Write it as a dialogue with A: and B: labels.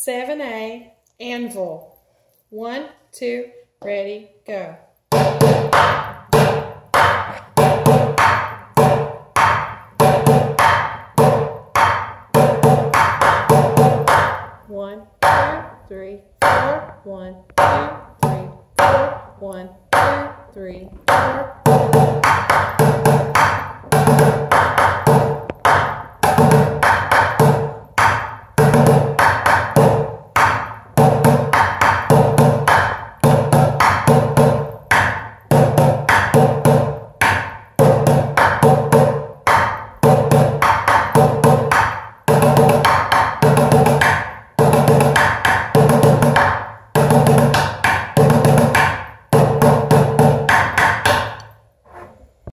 A: 7A, anvil. One, two, ready, go. One, two, three, four. One, two, three, four. One, two, three, four.